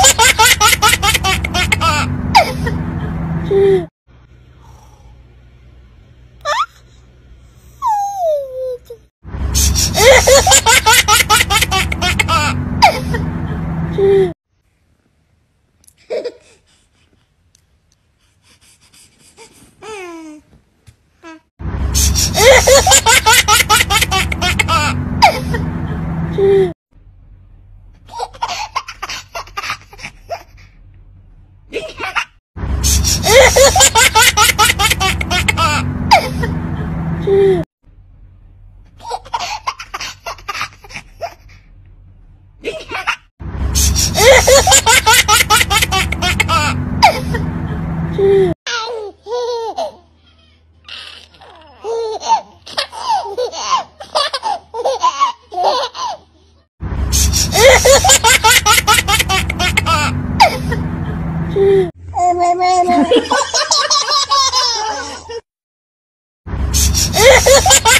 Ha ha ha! Ha ha ha!